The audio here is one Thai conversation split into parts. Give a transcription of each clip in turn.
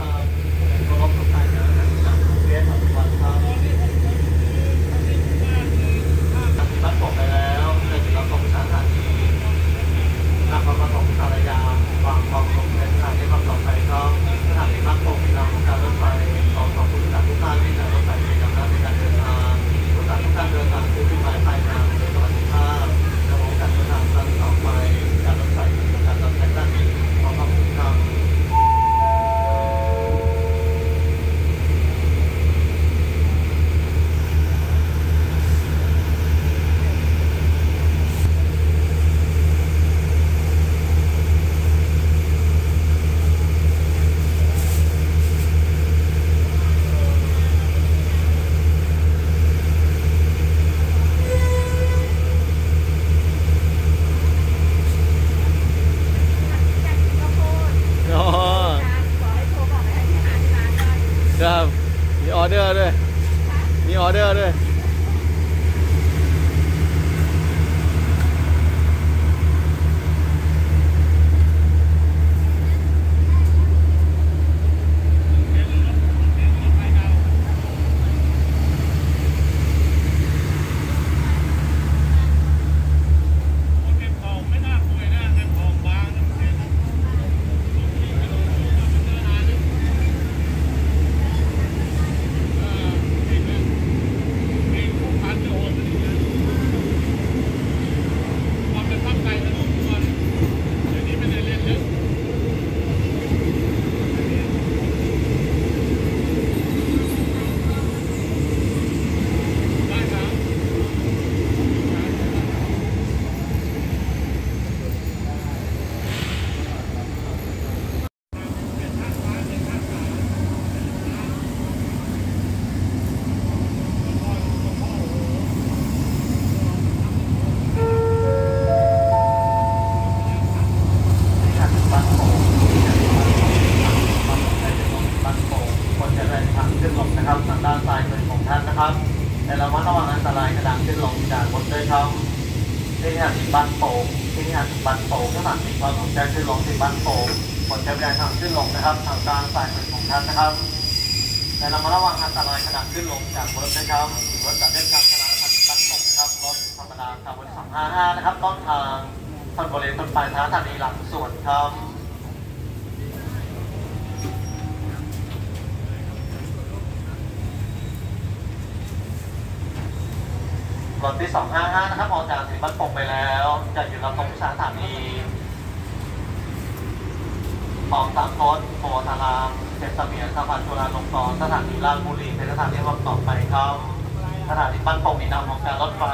um, หาดบ้านโป่งที่หาดบ้านโป่งสถานที่ความสนใจขึ้นลงที่บ้านโป่งบนใช้เวลาทางขึ้นลงนะครับ ทางการสายเป็นของท่านนะครับ แต่เรามาระวังอันตรายขณะขึ้นลงจากรถนะครับรถจากเล่นกางขนาดพับบ้านโป่งนะครับรถธรรมดาขับบนสองห้าห้านะครับต้นทางถนนบริเวณต้นปลายทางธานีหลังสวนครับ รถที่ 255 นะครับ ออกจากสีบ้านปงไปแล้ว จะอยู่ลำตรงสถานีของสามโพสโพธารามเทศเมียนสะพานจุฬาลงกรณ์สถานีราชบุรีเป็นสถานีรถต่อไปครับ สถานีบ้านปงมีนำของการรถไฟ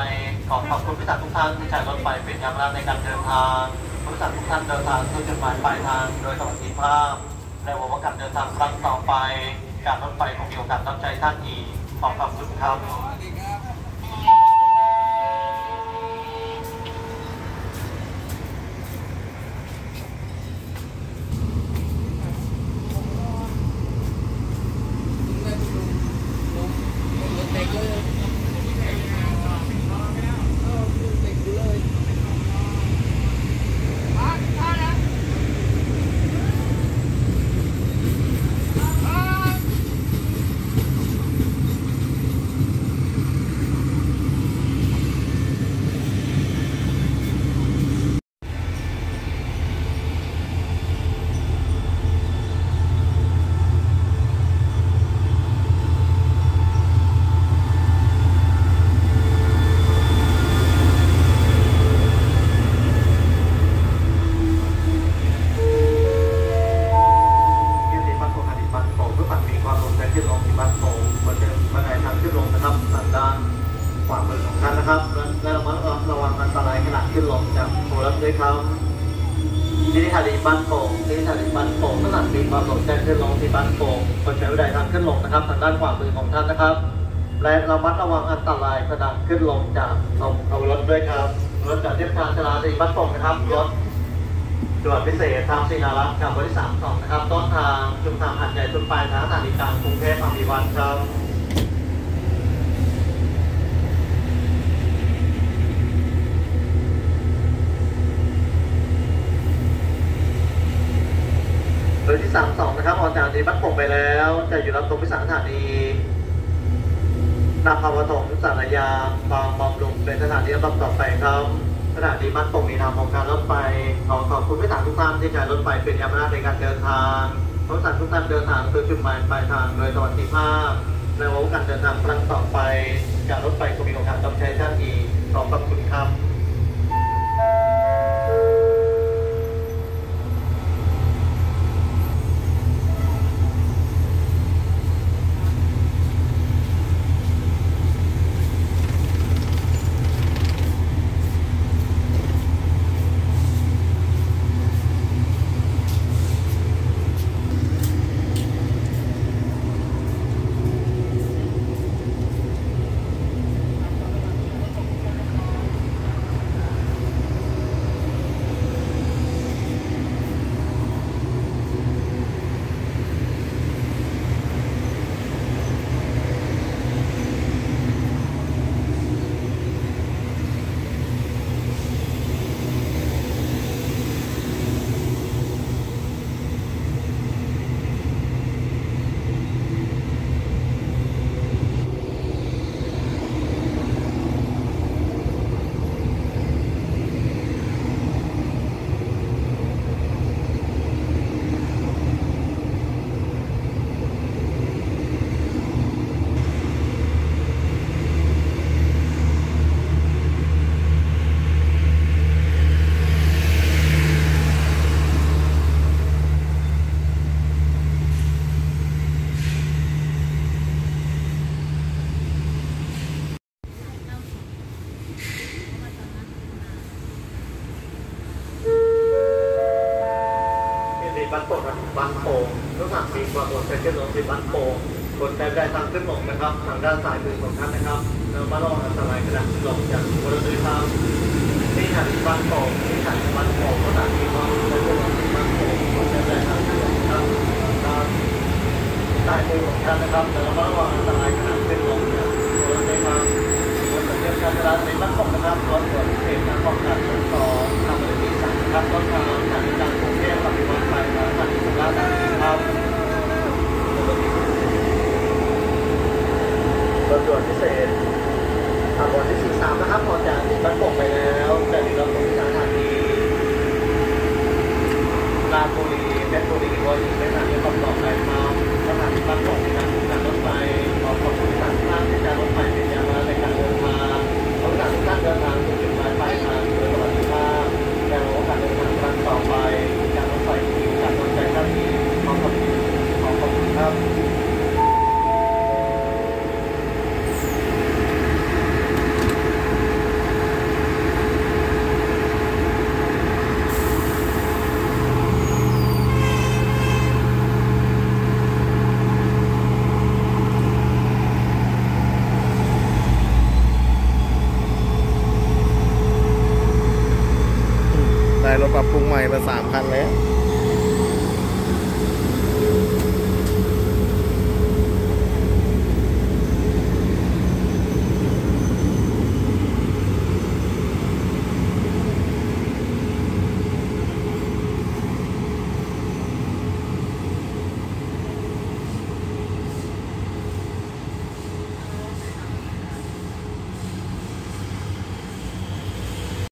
ขอขอบคุณผู้จัดทุกท่านที่ใช้รถไฟเป็นยามราในการเดินทางผู้จัดทุกท่านเดินทางสู่จุดหมายปลายทางโดยสวัสดิภาพและหวังว่าการเดินทางครั้งต่อไป การรถไฟคงมีโอกาสรับใจท่านอีกขอขอบคุณครับ ที่ดีบ้านโป่งอดีตบ้านโป่งเพื่อปัดมีความลงใจขึ้นลงที่บ้านโป่งบนเดินบันไดทางขึ้นลงนะครับทางด้านขวามือของท่านนะครับ และและระมัดระวังอันตรายขณะขึ้นลงจากโทรศัพท์ด้วยครับที่นี่ทานีบ้านโป่งที่นี่ทานีบ้านโป่งขณะมีความลงใจขึ้นลงที่บ้านโป่งบนใช้บันไดทางขึ้นลงนะครับทางด้านขวามือของท่านนะครับ และระมัดระวังอันตรายขณะขึ้นลงจากเอาเอารถด้วยครับรถจากเทียบทางชลาสีบ้านโป่งนะครับรถตรวจพิเศษทางศิลารักษ์กับบริษัทสองนะครับ ต้นทางชุมทางหัดใหญ่ชุมปลายทางสถานีกลางกรุงเทพอภิวัตรครับ โดยที่สามสองนะครับ ออกจากนีบ้านโป่งไปแล้ว จะอยู่รับตรงพิสัยสถานีนาคาวถมสารยาบางบำรุงเป็นสถานีลำต่อไปครับ สถานีบ้านโป่งมีนามของการรถไฟขอขอบคุณผู้สารทุกท่านที่ใช้รถไฟเป็นยามนาจในการเดินทางผู้สารทุกท่านเดินทางสู่จุดหมายปลายทางโดยสวัสดิภาพและหวังว่าการเดินทางครั้งต่อไป การรถไฟคงมีโอกาสต้องใช้ท่านอีกขอบพระคุณครับ บางโป่งรกหว่างมีความบนเป็นเส้นรถที่บางโป่งบนแต่ใดทางขึ้นลงนะครับ ทางด้านสายมือของท่านนะครับเรามาลองอันตรายกระขึ้นลงจากบริเวณทางที่หันบางโป่งที่หันบางโป่งก็ต่างมีความบนเป็นเส้นรถบางโป่งบนแต่ใดทางขึ้นลงนะครับทางใต้มือของท่านนะครับเรามาลองอันตรายกระดับขึ้นลงจากบริเวณทางบนเส้นการจราจในบานโป่งนะครับรถเกิดเหตุการณ์ของการส่งทางบริเวณที่สามนะครับรถทางสานีกลางกรุงเทพปฏิบัติไปทาง ครับรถด่วนพิเศษขบวนที่43นะครับออกจากที่บ้านโป่งไปแล้วแต่ถึงเรา ปรับปรุงใหม่มาสามพันแล้ว